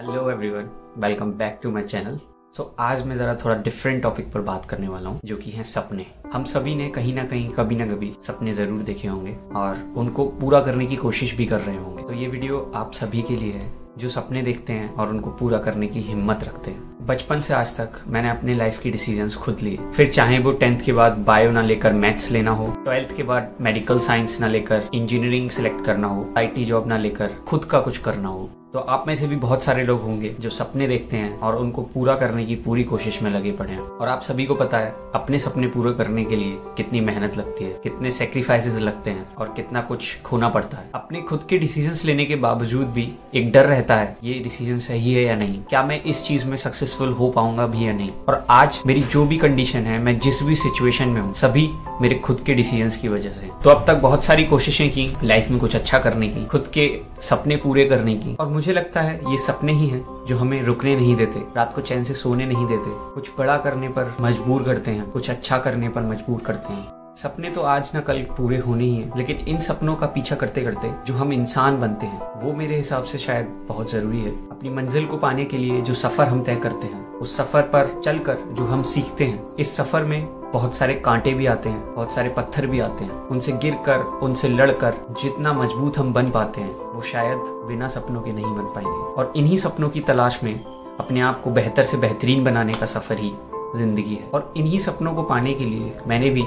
Hello everyone welcome back to my channel so आज मैं ज़रा थोड़ा डिफरेंट टॉपिक पर बात करने वाला हूँ, जो कि है सपने। हम सभी ने कहीं ना कहीं, कभी ना कभी सपने ज़रूर देखे होंगे और उनको पूरा करने की कोशिश भी कर रहे होंगे। तो ये वीडियो आप सभी के लिए है, जो सपने देखते हैं और उनको पूरा करने की हिम्मत रखते हैं। बचपन से आज तक मैंने अपने लाइफ की डिसीजंस खुद लिए फिर चाहे वो टेंथ के बाद बायो ना लेकर मैथ्स लेना हो ट्वेल्थ के बाद मेडिकल साइंस ना लेकर इंजीनियरिंग सेलेक्ट करना हो आईटी जॉब ना लेकर खुद का कुछ करना हो तो आप में से भी बहुत सारे लोग होंगे जो सपने देखते हैं और उनको पूरा करने की पूरी कोशिश में लगे पड़े हैं। और आप सभी को पता है, अपने सपने पूरे करने के लिए कितनी मेहनत लगती है, कितने सेक्रीफाइसेस लगते हैं और कितना कुछ खोना पड़ता है। अपने खुद के डिसीज़न लेने के बावजूद भी एक डर रहता है, ये डिसीज़न सही है या नहीं? क्या मैं इस चीज़ में सक्सेसफुल हो पाऊँगा भी या नहीं। और आज मेरी जो भी कंडीशन है, मैं जिस भी सिचुएशन में हूँ, सभी मेरे खुद के डिसीज़न की वजह से। तो अब तक बहुत सारी कोशिशें की लाइफ में कुछ अच्छा करने की, खुद के सपने पूरे करने की। और मुझे लगता है ये सपने ही हैं जो हमें रुकने नहीं देते, रात को चैन से सोने नहीं देते। कुछ बड़ा करने पर मजबूर करते हैं, कुछ अच्छा करने पर मजबूर करते हैं। सपने तो आज ना कल पूरे होने ही हैं, लेकिन इन सपनों का पीछा करते करते जो हम इंसान बनते हैं, वो मेरे हिसाब से शायद बहुत ज़रूरी है। अपनी मंजिल को पाने के लिए जो सफ़र हम तय करते हैं, उस सफ़र पर चलकर जो हम सीखते हैं, इस सफ़र में बहुत सारे कांटे भी आते हैं, बहुत सारे पत्थर भी आते हैं। उनसे गिर कर उनसे लड़कर जितना मज़बूत हम बन पाते हैं, वो शायद बिना सपनों के नहीं बन पाएँगे। और इन्हीं सपनों की तलाश में अपने आप को बेहतर से बेहतरीन बनाने का सफ़र ही ज़िंदगी है। और इन्हीं सपनों को पाने के लिए मैंने भी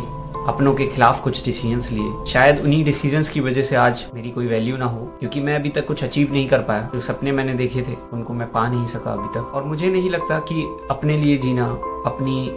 अपनों के खिलाफ कुछ डिसीजंस लिए। शायद उन्हीं डिसीजंस की वजह से आज मेरी कोई वैल्यू ना हो, क्योंकि मैं अभी तक कुछ अचीव नहीं कर पाया। जो सपने मैंने देखे थे, उनको मैं पा नहीं सका अभी तक। और मुझे नहीं लगता कि अपने लिए जीना, अपनी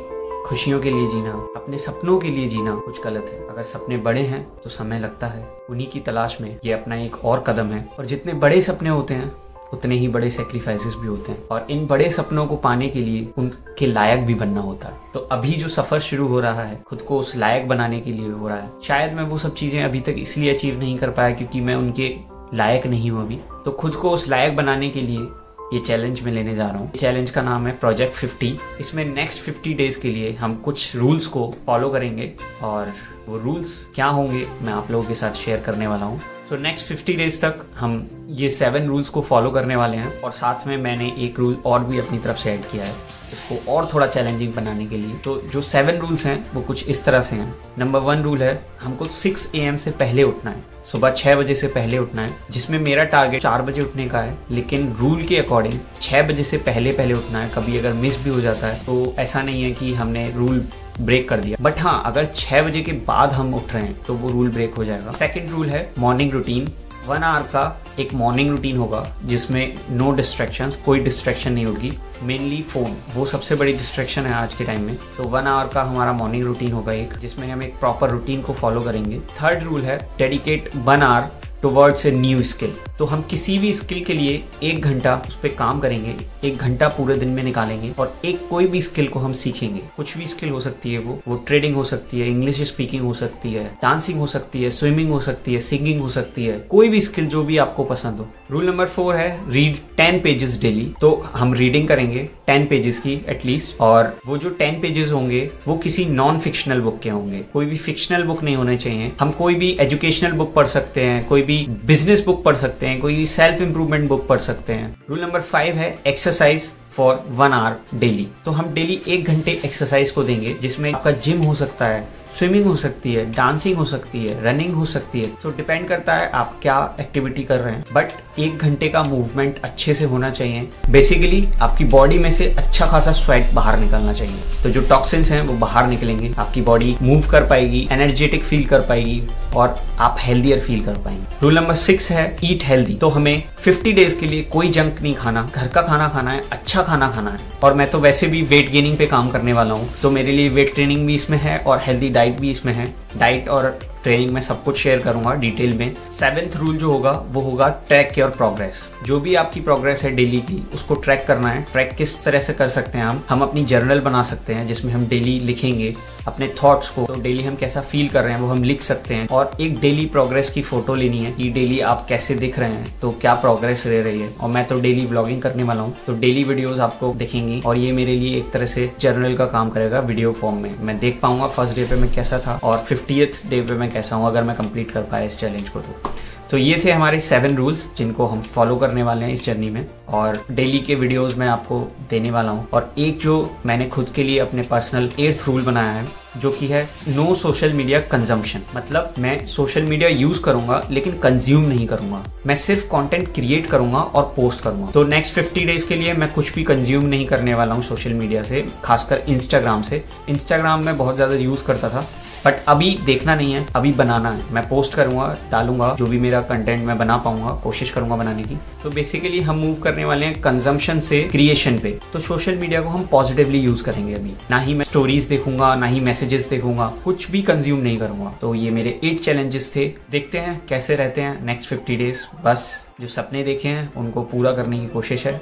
खुशियों के लिए जीना, अपने सपनों के लिए जीना कुछ गलत है। अगर सपने बड़े हैं तो समय लगता है। उन्हीं की तलाश में ये अपना एक और कदम है। और जितने बड़े सपने होते हैं उतने ही बड़े सेक्रीफाइसेस भी होते हैं। और इन बड़े सपनों को पाने के लिए उनके लायक भी बनना होता है। तो अभी जो सफ़र शुरू हो रहा है, खुद को उस लायक बनाने के लिए हो रहा है। शायद मैं वो सब चीज़ें अभी तक इसलिए अचीव नहीं कर पाया क्योंकि मैं उनके लायक नहीं हूँ अभी। तो खुद को उस लायक बनाने के लिए ये चैलेंज में लेने जा रहा हूँ। चैलेंज का नाम है प्रोजेक्ट 50 इसमें नेक्स्ट 50 डेज़ के लिए हम कुछ रूल्स को फॉलो करेंगे और वो रूल्स क्या होंगे, मैं आप लोगों के साथ शेयर करने वाला हूँ। सो नेक्स्ट 50 डेज़ तक हम ये सेवन रूल्स को फॉलो करने वाले हैं और साथ में मैंने एक रूल और भी अपनी तरफ़ से ऐड किया है, इसको और थोड़ा चैलेंजिंग बनाने के लिए। तो जो सेवन रूल्स हैं, वो कुछ इस तरह से हैं। नंबर वन रूल है, हमको सिक्स ए से पहले उठना है। सुबह छह बजे से पहले उठना है, जिसमें मेरा टारगेट चार बजे उठने का है, लेकिन रूल के अकॉर्डिंग छह बजे से पहले पहले उठना है, कभी अगर मिस भी हो जाता है तो ऐसा नहीं है कि हमने रूल ब्रेक कर दिया। बट हाँ अगर छह बजे के बाद हम उठ रहे हैं तो वो रूल ब्रेक हो जाएगा। सेकेंड रूल है मॉर्निंग रूटीन वन आवर का एक मॉर्निंग रूटीन होगा, जिसमें नो डिस्ट्रैक्शन कोई डिस्ट्रैक्शन नहीं होगी मेनली फ़ोन वो सबसे बड़ी डिस्ट्रैक्शन है आज के टाइम में। तो वन आवर का हमारा मॉर्निंग रूटीन होगा एक, जिसमें हम एक प्रॉपर रूटीन को फॉलो करेंगे। थर्ड रूल है dedicate one hour towards a new skill तो हम किसी भी स्किल के लिए एक घंटा उस पर काम करेंगे, एक घंटा पूरे दिन में निकालेंगे और एक कोई भी स्किल को हम सीखेंगे। कुछ भी स्किल हो सकती है वो वो ट्रेडिंग हो सकती है इंग्लिश स्पीकिंग हो सकती है डांसिंग हो सकती है स्विमिंग हो सकती है सिंगिंग हो सकती है। कोई भी स्किल जो भी आपको पसंद हो। रूल नंबर फोर है रीड टेन पेजेस डेली तो हम रीडिंग करेंगे टेन पेजेस की एटलीस्ट और वो जो टेन पेजेस होंगे, वो किसी नॉन फिक्शनल बुक के होंगे। कोई भी फिक्शनल बुक नहीं होने चाहिए। हम कोई भी एजुकेशनल बुक पढ़ सकते हैं, कोई भी बिज़नेस बुक पढ़ सकते हैं, कोई सेल्फ इंप्रूवमेंट बुक पढ़ सकते हैं। रूल नंबर फाइव है exercise for one hour daily तो हम डेली एक घंटे एक्सरसाइज को देंगे, जिसमें आपका जिम हो सकता है स्विमिंग हो सकती है डांसिंग हो सकती है रनिंग हो सकती है। तो डिपेंड करता है आप क्या एक्टिविटी कर रहे हैं। बट एक घंटे का मूवमेंट अच्छे से होना चाहिए। बेसिकली आपकी बॉडी में से अच्छा खासा स्वेट बाहर निकलना चाहिए। तो जो टॉक्सिन्स हैं, वो बाहर निकलेंगे। आपकी बॉडी मूव कर पाएगी एनर्जेटिक फील कर पाएगी, और आप हेल्दियर फील कर पाएँगे। रूल नंबर सिक्स है ईट हेल्दी तो हमें 50 डेज़ के लिए कोई जंक नहीं खाना। घर का खाना खाना है अच्छा खाना खाना है। और मैं तो वैसे भी वेट गेनिंग पे काम करने वाला हूँ। तो मेरे लिए वेट ट्रेनिंग भी इसमें है और हेल्दी डाइट भी इसमें है। डाइट और ट्रेनिंग में सब कुछ शेयर करूँगा डिटेल में। सेवेंथ रूल जो होगा, वो होगा ट्रैक योर प्रोग्रेस जो भी आपकी प्रोग्रेस है डेली की, उसको ट्रैक करना है। ट्रैक किस तरह से कर सकते हैं हम? हम अपनी जर्नल बना सकते हैं, जिसमें हम डेली लिखेंगे अपने थॉट्स को। तो डेली हम कैसा फील कर रहे हैं, वो हम लिख सकते हैं। और एक डेली प्रोग्रेस की फ़ोटो लेनी है कि डेली आप कैसे दिख रहे हैं तो क्या प्रोग्रेस रह रही है। और मैं तो डेली ब्लॉगिंग करने वाला हूँ तो डेली वीडियोज़ आपको दिखेंगी। और ये मेरे लिए एक तरह से जर्नल का काम करेगा वीडियो फॉर्म में। मैं देख पाऊँगा फ़र्स्ट डे पे मैं कैसा था, और फिफ्टी डे पे मैं कैसा हूँ, अगर मैं कंप्लीट कर पाया इस चैलेंज को तो। तो ये थे हमारे सेवन रूल्स जिनको हम फॉलो करने वाले हैं इस जर्नी में। और डेली के वीडियोस में आपको देने वाला हूँ। और एक जो मैंने खुद के लिए अपने पर्सनल एर्थ रूल बनाया है, जो कि है नो सोशल मीडिया कंजम्पशन मतलब मैं सोशल मीडिया यूज़ करूँगा, लेकिन कंज्यूम नहीं करूँगा। मैं सिर्फ़ कंटेंट क्रिएट करूँगा और पोस्ट करूँगा। तो नेक्स्ट फिफ्टी डेज़ के लिए मैं कुछ भी कंज्यूम नहीं करने वाला हूँ सोशल मीडिया से, खासकर इंस्टाग्राम से। इंस्टाग्राम में बहुत ज़्यादा यूज़ करता था। बट अभी देखना नहीं है, अभी बनाना है। मैं पोस्ट करूँगा, डालूँगा, जो भी मेरा कंटेंट मैं बना पाऊँगा, कोशिश करूँगा बनाने की। तो बेसिकली हम मूव करने वाले हैं कंजम्पशन से क्रिएशन पे। तो सोशल मीडिया को हम पॉजिटिवली यूज़ करेंगे अभी। ना ही मैं स्टोरीज देखूँगा, ना ही मैसेजेस देखूँगा, कुछ भी कंज्यूम नहीं करूँगा। तो ये मेरे एट चैलेंजेस थे। देखते हैं कैसे रहते हैं नेक्स्ट फिफ्टी डेज़ बस, जो सपने देखे हैं, उनको पूरा करने की कोशिश है।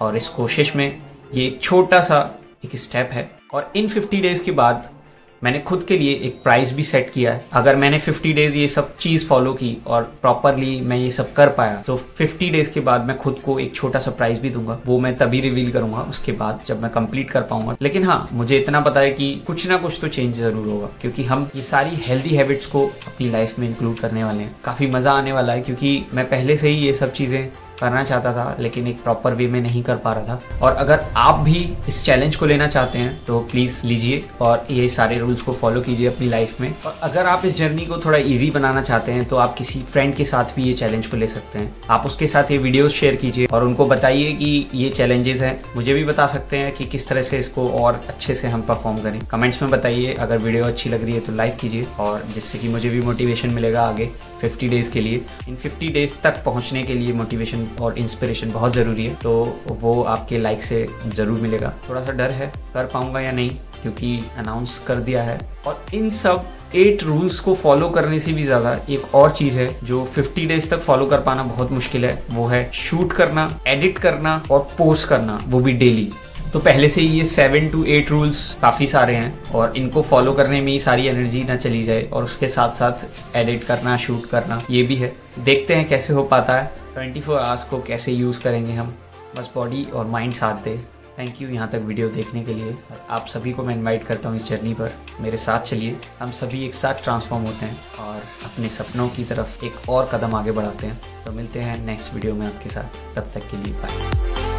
और इस कोशिश में ये एक छोटा सा एक स्टेप है। और इन फिफ्टी डेज़ के बाद मैंने खुद के लिए एक प्राइस भी सेट किया है। अगर मैंने 50 डेज़ ये सब चीज़ फॉलो की और प्रॉपरली मैं ये सब कर पाया तो 50 डेज़ के बाद मैं खुद को एक छोटा सा प्राइस भी दूँगा। वो मैं तभी रिवील करूँगा, उसके बाद जब मैं कंप्लीट कर पाऊँगा। लेकिन हाँ मुझे इतना पता है कि कुछ ना कुछ तो चेंज ज़रूर होगा, क्योंकि हम ये सारी हेल्दी हैबिट्स को अपनी लाइफ में इंक्लूड करने वाले हैं। काफ़ी मज़ा आने वाला है, क्योंकि मैं पहले से ही ये सब चीज़ें करना चाहता था, लेकिन एक प्रॉपर वे में नहीं कर पा रहा था। और अगर आप भी इस चैलेंज को लेना चाहते हैं तो प्लीज़ लीजिए और ये सारे रूल्स को फॉलो कीजिए अपनी लाइफ में। और अगर आप इस जर्नी को थोड़ा इजी बनाना चाहते हैं तो आप किसी फ्रेंड के साथ भी ये चैलेंज को ले सकते हैं। आप उसके साथ ये वीडियोस शेयर कीजिए और उनको बताइए कि ये चैलेंजेस हैं। मुझे भी बता सकते हैं कि किस तरह से इसको और अच्छे से हम परफॉर्म करें। कमेंट्स में बताइए, अगर वीडियो अच्छी लग रही है तो लाइक कीजिए और जिससे कि मुझे भी मोटिवेशन मिलेगा आगे 50 डेज़ के लिए। इन 50 डेज़ तक पहुँचने के लिए और इंस्पिरेशन बहुत ज़रूरी है तो वो आपके लाइक से ज़रूर मिलेगा। थोड़ा सा डर है, कर पाऊँगा या नहीं, क्योंकि अनाउंस कर दिया है। और इन सब एट रूल्स को फॉलो करने से भी ज़्यादा एक और चीज़ है, जो 50 डेज़ तक फॉलो कर पाना बहुत मुश्किल है, वो है शूट करना एडिट करना और पोस्ट करना, वो भी डेली तो पहले से ही ये सेवन टू एट रूल्स काफ़ी सारे हैं, और इनको फॉलो करने में ही सारी एनर्जी ना चली जाए, और उसके साथ साथ एडिट करना शूट करना, ये भी है। देखते हैं कैसे हो पाता है। ट्वेंटी फोर आवर्स को कैसे यूज़ करेंगे हम? बस बॉडी और माइंड साथ दे। थैंक यू यहाँ तक वीडियो देखने के लिए। और आप सभी को मैं इनवाइट करता हूँ इस जर्नी पर। मेरे साथ चलिए। हम सभी एक साथ ट्रांसफॉर्म होते हैं और अपने सपनों की तरफ़ एक और कदम आगे बढ़ाते हैं। तो मिलते हैं नेक्स्ट वीडियो में आपके साथ। तब तक के लिए बाय